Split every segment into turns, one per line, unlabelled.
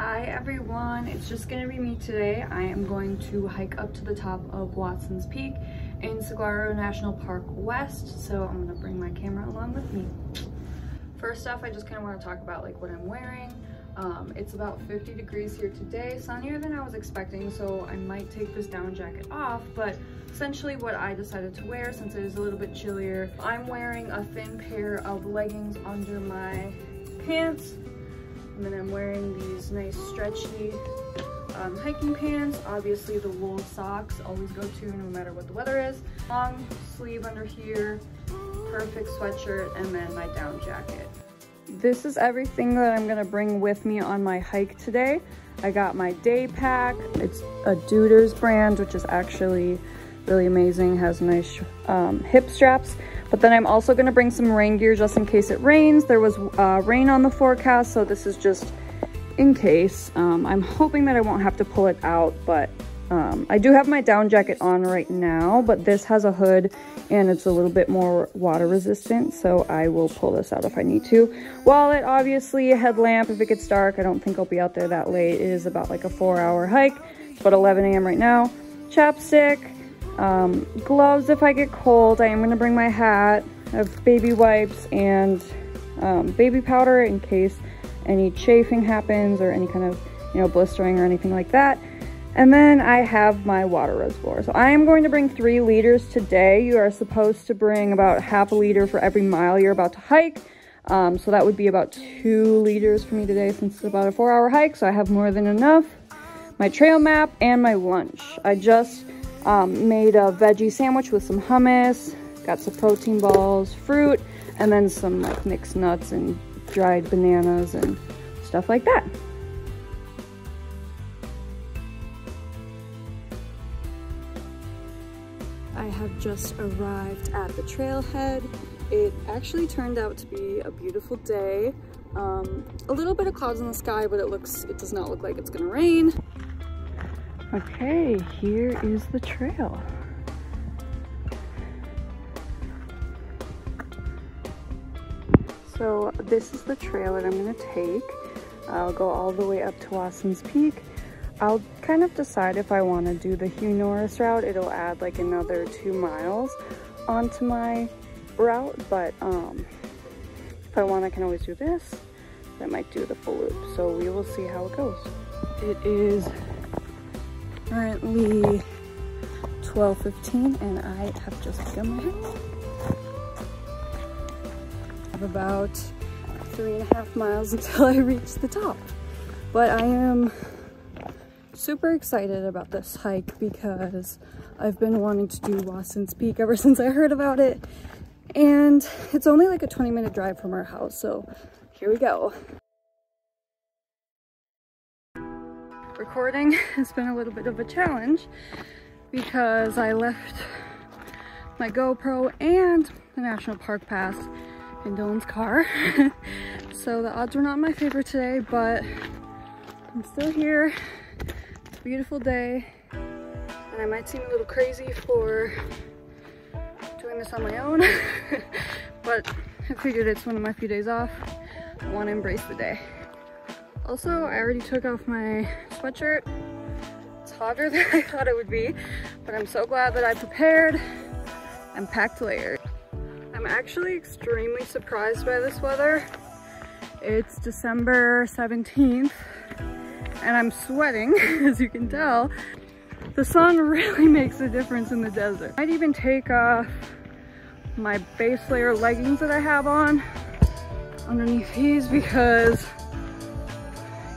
Hi everyone, it's just gonna be me today. I am going to hike up to the top of Wasson's Peak in Saguaro National Park West, so I'm gonna bring my camera along with me. First off, I just kind of want to talk about like what I'm wearing. Um, it's about 50 degrees here today, sunnier than I was expecting, so I might take this down jacket off, but essentially what I decided to wear since it is a little bit chillier, I'm wearing a thin pair of leggings under my pants, and then I'm wearing these nice stretchy um, hiking pants. Obviously the wool socks always go to no matter what the weather is. Long sleeve under here, perfect sweatshirt, and then my down jacket. This is everything that I'm gonna bring with me on my hike today. I got my day pack. It's a Deuters brand, which is actually really amazing, has nice um, hip straps. But then I'm also gonna bring some rain gear just in case it rains. There was uh, rain on the forecast, so this is just in case. Um, I'm hoping that I won't have to pull it out, but um, I do have my down jacket on right now, but this has a hood and it's a little bit more water resistant, so I will pull this out if I need to. Wallet, obviously, a headlamp if it gets dark. I don't think I'll be out there that late. It is about like a four hour hike. It's about 11 a.m. right now. Chapstick, um, gloves if I get cold. I am going to bring my hat. Have baby wipes and um, baby powder in case any chafing happens or any kind of, you know, blistering or anything like that. And then I have my water reservoir. So I am going to bring three liters today. You are supposed to bring about half a liter for every mile you're about to hike. Um, so that would be about two liters for me today since it's about a four hour hike. So I have more than enough. My trail map and my lunch. I just um, made a veggie sandwich with some hummus, got some protein balls, fruit, and then some like mixed nuts and dried bananas and stuff like that. I have just arrived at the trailhead. It actually turned out to be a beautiful day. Um, a little bit of clouds in the sky, but it looks, it does not look like it's gonna rain. Okay, here is the trail. So this is the trail that I'm gonna take. I'll go all the way up to Wasson's Peak. I'll kind of decide if I wanna do the Hugh Norris route. It'll add like another two miles onto my route, but um, if I want, I can always do this. I might do the full loop, so we will see how it goes. It is currently 12.15 and I have just begun my hike. I have about three and a half miles until I reach the top. But I am super excited about this hike because I've been wanting to do Wasson's Peak ever since I heard about it. And it's only like a 20 minute drive from our house, so here we go. Recording has been a little bit of a challenge because I left my GoPro and the National Park Pass in Dylan's car. so the odds were not in my favor today, but I'm still here. It's a beautiful day and I might seem a little crazy for doing this on my own, but I figured it's one of my few days off. I want to embrace the day. Also, I already took off my sweatshirt. It's hotter than I thought it would be, but I'm so glad that I prepared and packed layers. I'm actually extremely surprised by this weather. It's December 17th and I'm sweating, as you can tell. The sun really makes a difference in the desert. I might even take off my base layer leggings that I have on underneath these because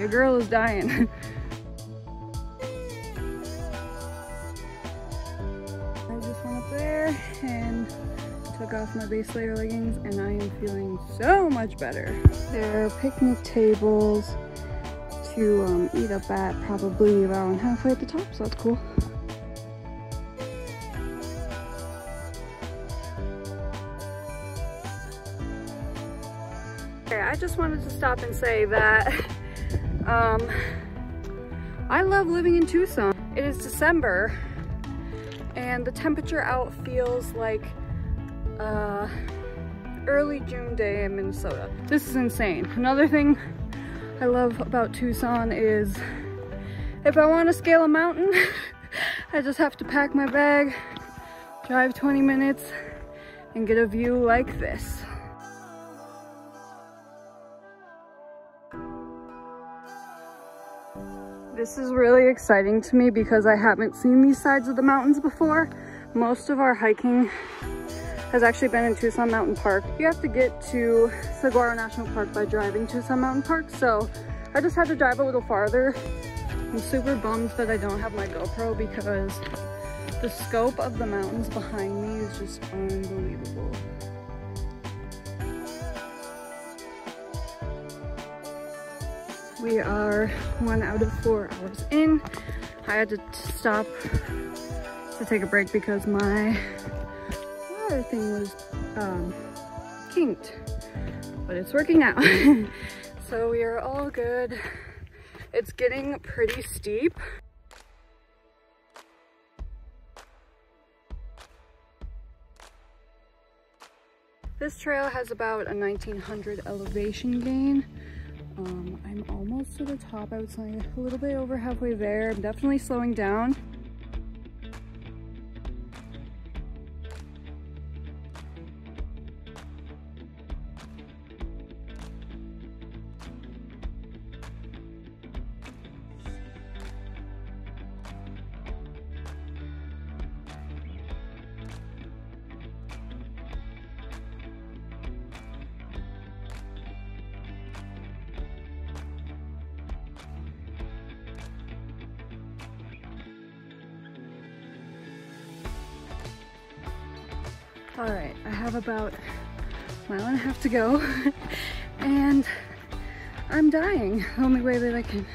your girl is dying. I just went up there and took off my base layer leggings and I am feeling so much better. There are picnic tables to um, eat up at probably around halfway at the top, so that's cool. Okay, I just wanted to stop and say that um, I love living in Tucson. It is December and the temperature out feels like uh, early June day in Minnesota. This is insane. Another thing I love about Tucson is if I want to scale a mountain, I just have to pack my bag, drive 20 minutes, and get a view like this. This is really exciting to me because I haven't seen these sides of the mountains before. Most of our hiking has actually been in Tucson Mountain Park. You have to get to Saguaro National Park by driving Tucson Mountain Park, so I just had to drive a little farther. I'm super bummed that I don't have my GoPro because the scope of the mountains behind me is just unbelievable. We are one out of four hours in. I had to stop to take a break because my water thing was um, kinked, but it's working now. so we are all good. It's getting pretty steep. This trail has about a 1900 elevation gain. Um, I'm almost to the top. I would say a little bit over halfway there. I'm definitely slowing down. All right, I have about a mile and a half to go and I'm dying. The only way that I can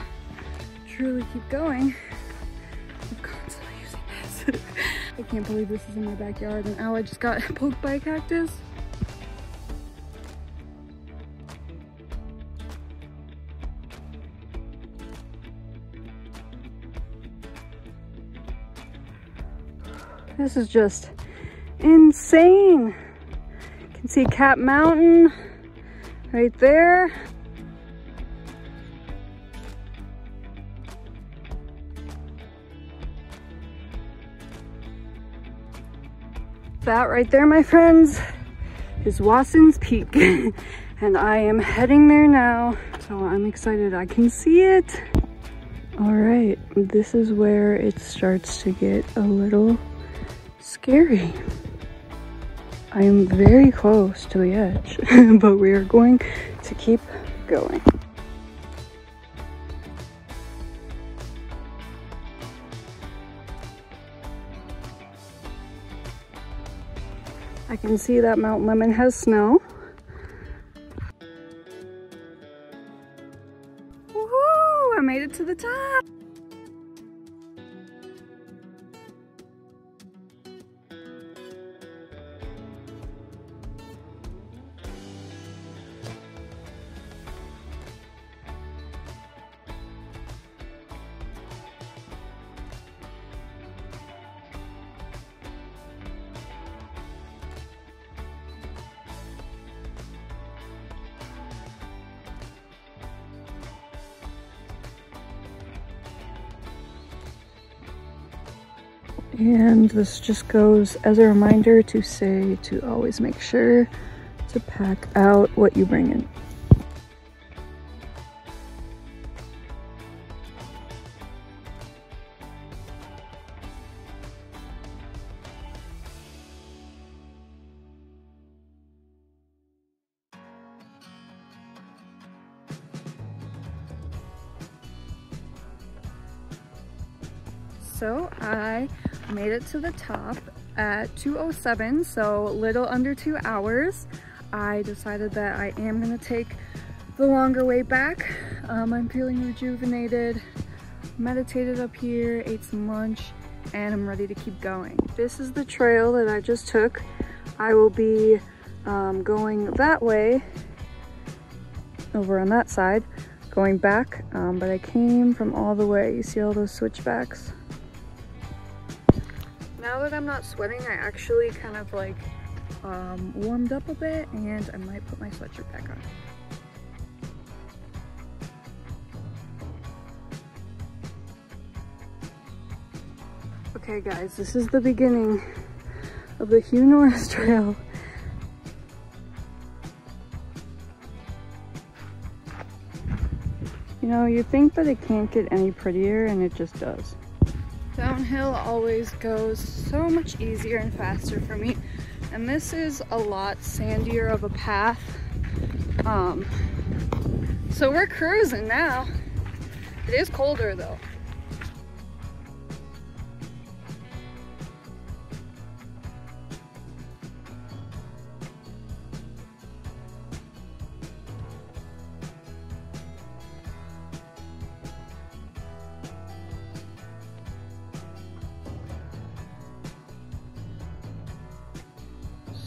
truly keep going, oh I'm constantly using this. I can't believe this is in my backyard and ow, I just got poked by a cactus. This is just insane. You can see Cap Mountain right there. That right there, my friends, is Wasson's Peak. and I am heading there now. So I'm excited I can see it. All right, this is where it starts to get a little scary. I am very close to the edge, but we are going to keep going. I can see that Mount Lemmon has snow. And this just goes as a reminder to say to always make sure to pack out what you bring in. So I made it to the top at 2.07, so little under two hours. I decided that I am gonna take the longer way back. Um, I'm feeling rejuvenated, meditated up here, ate some lunch, and I'm ready to keep going. This is the trail that I just took. I will be um, going that way, over on that side, going back, um, but I came from all the way. You see all those switchbacks? now that I'm not sweating, I actually kind of like um, warmed up a bit and I might put my sweatshirt back on. Okay guys, this is the beginning of the Hugh Norris Trail. You know, you think that it can't get any prettier and it just does. Downhill always goes so much easier and faster for me. And this is a lot sandier of a path. Um, so we're cruising now. It is colder though.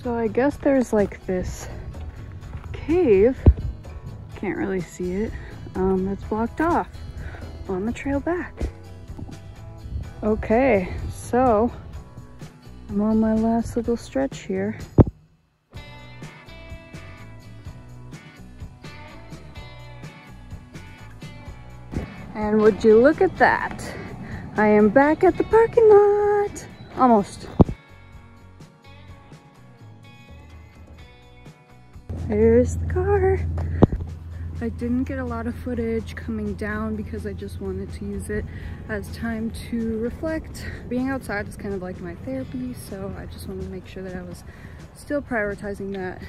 So I guess there's like this cave, can't really see it, um, that's blocked off on the trail back. Okay, so I'm on my last little stretch here. And would you look at that? I am back at the parking lot. Almost. There's the car. I didn't get a lot of footage coming down because I just wanted to use it as time to reflect. Being outside is kind of like my therapy, so I just wanted to make sure that I was still prioritizing that.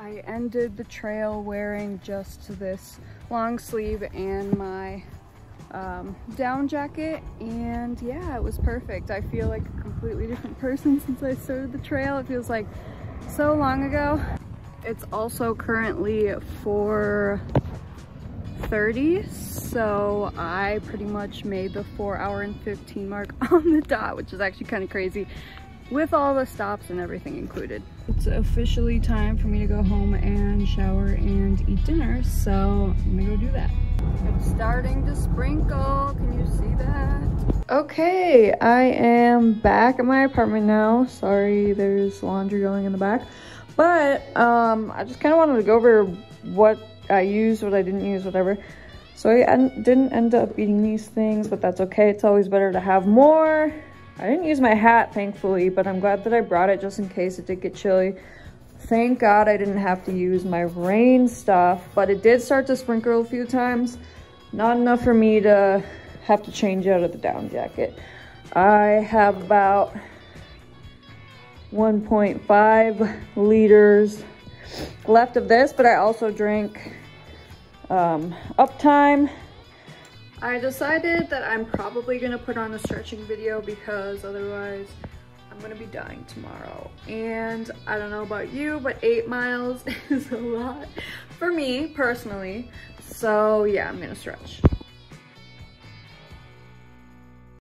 I ended the trail wearing just this long sleeve and my um, down jacket and yeah, it was perfect. I feel like a completely different person since I started the trail. It feels like so long ago. It's also currently 4.30, so I pretty much made the 4 hour and 15 mark on the dot, which is actually kind of crazy with all the stops and everything included. It's officially time for me to go home and shower and eat dinner, so I'm gonna go do that. It's starting to sprinkle, can you see that? Okay, I am back at my apartment now. Sorry, there's laundry going in the back. But um, I just kind of wanted to go over what I used, what I didn't use, whatever. So I didn't end up eating these things, but that's okay. It's always better to have more. I didn't use my hat, thankfully, but I'm glad that I brought it just in case it did get chilly. Thank God I didn't have to use my rain stuff, but it did start to sprinkle a few times. Not enough for me to have to change out of the down jacket. I have about 1.5 liters left of this, but I also drink um, Uptime. I decided that I'm probably gonna put on a stretching video because otherwise I'm gonna be dying tomorrow. And I don't know about you, but eight miles is a lot for me personally. So yeah, I'm gonna stretch.